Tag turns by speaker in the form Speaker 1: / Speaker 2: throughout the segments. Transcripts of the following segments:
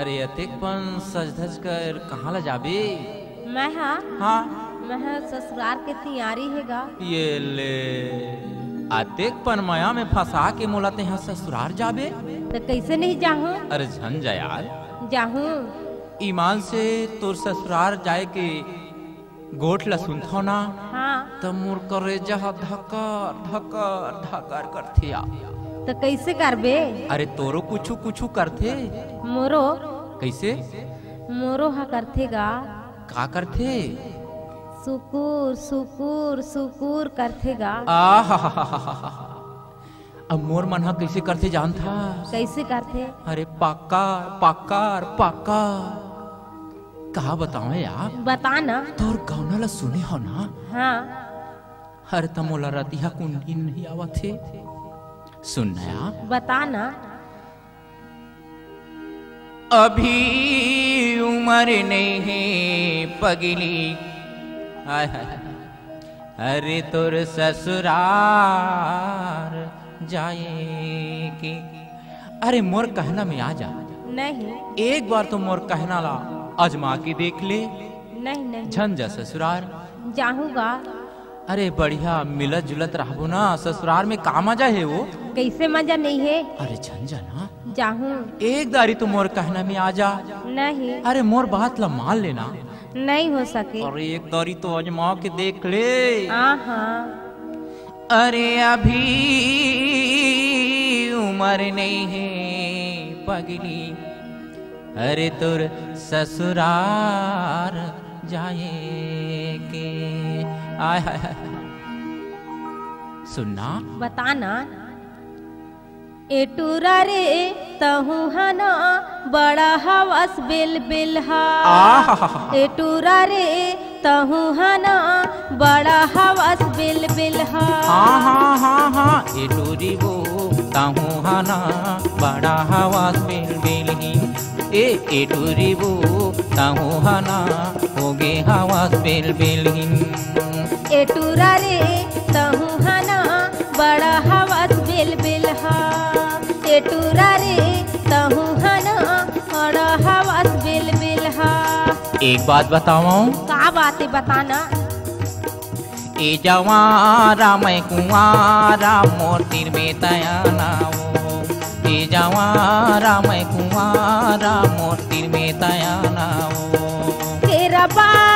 Speaker 1: अरे अतिकपन सज धज कर कहाँ ला जाबे?
Speaker 2: मैं हाँ।
Speaker 1: हाँ।
Speaker 2: मैं हाँ ससुराल के तैयारी हैगा
Speaker 1: ये ले अतिकपन माया में फंसा के मोला ते यहाँ ससुराल जाबे?
Speaker 2: तो कैसे नहीं जाहूँ
Speaker 1: अरे झन जा यार
Speaker 2: जाहूँ
Speaker 1: ईमान से तोर ससुराल जाए के गोठ ला सुनथो ना?
Speaker 2: हाँ।
Speaker 1: तब मोर करे जहा धकर धकर धकर करथिया।
Speaker 2: तो कैसे करबे?
Speaker 1: अरे तोरो कुछ कुछू करथे।
Speaker 2: मोरो?
Speaker 1: कैसे?
Speaker 2: मोरो हा करथेगा
Speaker 1: का करथे?
Speaker 2: सुकुर सुकुर सुकुर करथेगा
Speaker 1: आहा अब मोर मन हा कैसे करथे जान था
Speaker 2: कैसे करथे?
Speaker 1: अरे पाकार पाकार पाकार। कहा बताओ यार
Speaker 2: बता ना।
Speaker 1: तोर गाना ला सुने हो ना?
Speaker 2: हाँ।
Speaker 1: हर तमोला रतिहा कुंडी नहीं आवत थे सुनना यार
Speaker 2: बता ना
Speaker 1: अभी उम्र नहीं है पगली। अरे तुर ससुरार जाए की अरे मोर कहना में आ जा।
Speaker 2: नहीं।
Speaker 1: एक बार तो मोर कहना ला। अजमा के देख ले।
Speaker 2: नहीं नहीं।
Speaker 1: झंझा ससुरार
Speaker 2: जाहूँगा
Speaker 1: अरे बढ़िया मिलत जुलत रहबो ना। ससुराल में काम मज़ा है वो।
Speaker 2: कैसे मज़ा नहीं है?
Speaker 1: अरे झंझा ना।
Speaker 2: जाहूँ।
Speaker 1: एक दारी तो मोर कहना में आ जा।
Speaker 2: नहीं।
Speaker 1: अरे मोर बात ला मान लेना।
Speaker 2: नहीं हो सके।
Speaker 1: अरे एक दारी तो अजमा के देख ले। अरे अभी उम्र नहीं है पगली अरे तुर ससुरार जाए के। आय हाय हाय। सुनना।
Speaker 2: बताना। एटूरा रे तहु हना बड़ा हवस बिल बिल हा।
Speaker 1: आहाहा।
Speaker 2: एटूरा रे तहु हना बड़ा हवस बिल बिल हा।
Speaker 1: हाँ हाँ हाँ हाँ ये टूरी वो ताहू हाना बड़ा हवास बिल बिल ही। ए ए टूरी वो ताहू हाना होगे हवास बिल बिल ही
Speaker 2: एटूरा रे तहु हना बड़ा हवस बिल बिल हा। एटूरा रे तहु हना बड़ा हवस बिल बिल हा।
Speaker 1: एक बात बताओ
Speaker 2: का बातें बताना?
Speaker 1: ए जवारा मैं कुंवारा मोतीर में तयानाओ ए जवारा मैं कुंवारा मोतीर में तयानाओ
Speaker 2: तेरा बारी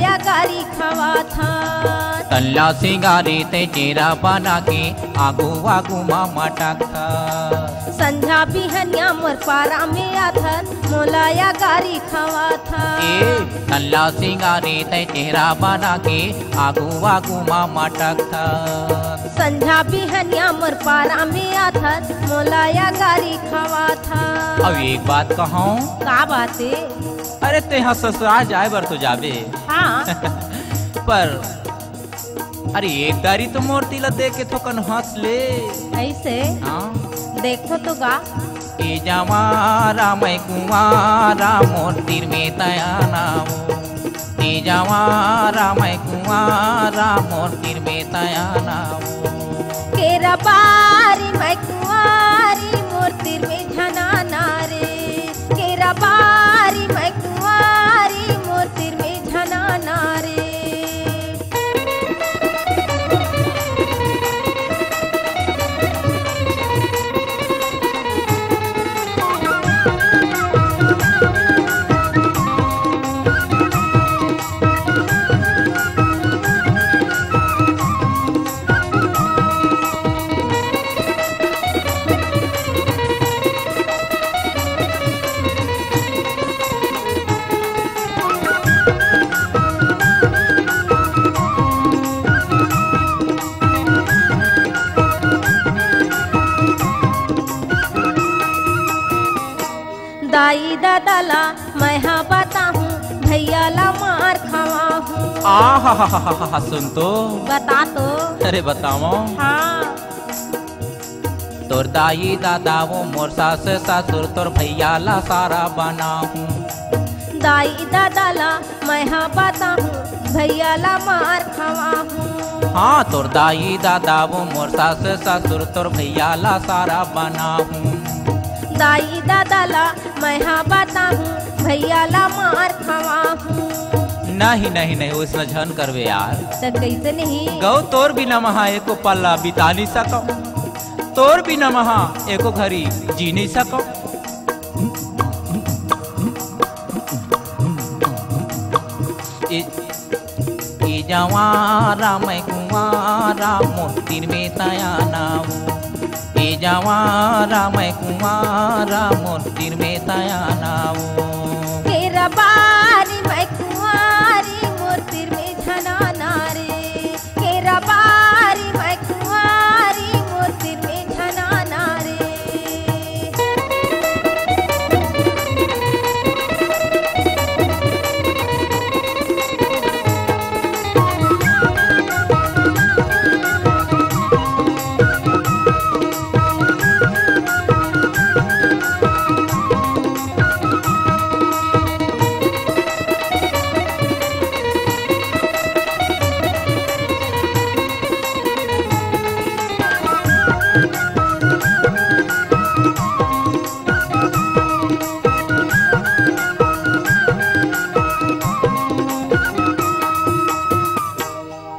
Speaker 2: गारी खवा था।
Speaker 1: तल्ला सिंगारे ते चेहरा बना के आगू आगू मामा टाका
Speaker 2: संझा बिहनिया मोर पारा में आथत मोलाया गारी खवा था।
Speaker 1: ए तल्ला सिंगारे ते चेहरा बना के आगू आगू मामा टाका
Speaker 2: संझा बिहनिया मोर पारा में आथत मोलाया गारी खवा था।
Speaker 1: अब एक बात कहूँ।
Speaker 2: का बाते
Speaker 1: अरे ते यहाँ ससुराल जाए बर तो जाबे।
Speaker 2: हाँ।
Speaker 1: पर अरे एक दारी तो मूर्ति ला देख के थोकन हंस ले।
Speaker 2: ऐसे?
Speaker 1: हाँ।
Speaker 2: देखो तो गा।
Speaker 1: ए जवारा मैं कुंवारा मोतीर में तयानाओ ए जवारा मैं कुंवारा मोतीर में तयानाओ
Speaker 2: केरा बारी मैं कुंवारी मूर्ति में दादा ला मैं हाँ बताहूँ भैया ला मार खावा हूँ
Speaker 1: आ हा हा हा हा हा सुन तो।
Speaker 2: बता तो।
Speaker 1: अरे बताओ।
Speaker 2: हाँ।
Speaker 1: तोर दाई दादा वो मोर सास ससुर तोर भैया ला सारा बना हूँ
Speaker 2: दाई दादा ला मैं हाँ बताहूँ भैया ला मार खावा हूँ
Speaker 1: हाँ तोर दाई दादा वो मोर सास ससुर तोर भैया ला सारा बना हूँ
Speaker 2: दाई दादा ला मैं हाँ बताहूँ भैया ला मार खावा हूँ।
Speaker 1: नहीं नहीं नहीं उसमें झन करवे यार।
Speaker 2: तो कैसे नहीं?
Speaker 1: गौ तोर भी नमहा एको पल्ला बिता नहीं सको। तोर भी नमहा एको घड़ी जी नहीं सको। जवारा मैं कुंवारा मोतीर में तया नाऊ ए जवारा मैं कुंवारा मोतीर में तया नाऊ
Speaker 2: तेरा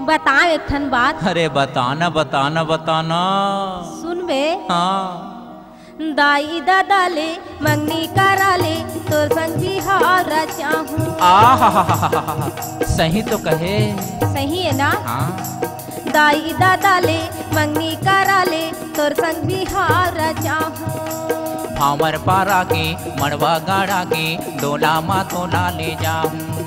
Speaker 2: बताओ एक ठन बात।
Speaker 1: अरे बताना बताना बताना।
Speaker 2: सुन बे।
Speaker 1: हाँ।
Speaker 2: दाई दादा ले मंगनी करा ले तोर संग बिहार चाहूँ।
Speaker 1: आ हा हा हा हा हा हा। सही तो कहे।
Speaker 2: सही है ना?
Speaker 1: हाँ।
Speaker 2: दाई दादा ले मंगनी करा ले तोर संग बिहार चाहूँ।
Speaker 1: भावर पारा के मड़वा गाड़ा के डोला मा तोला ले जाऊँ।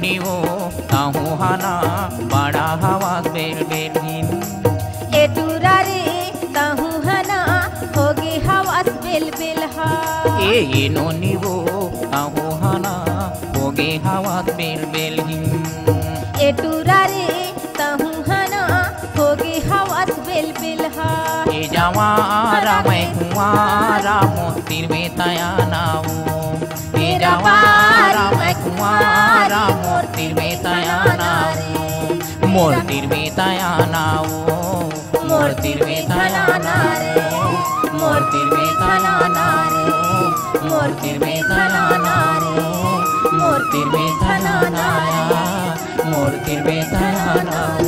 Speaker 1: नीवो कहूँ हाना बड़ा हवा बेल बेल हिन
Speaker 2: ए टूरा रे कहूँ हना होगे हवास बेल बेल हा।
Speaker 1: ए एनो नीवो कहूँ हाना होगे हवा बेल बेल हिन
Speaker 2: ए टूरा रे कहूँ हना
Speaker 1: नाऊ मोतीर में तया नाऊ मोतीर में तया नाऊ मोतीर में तया नाऊ मोतीर में तया नाऊ मोतीर में तया नाया मोतीर में तया नाऊ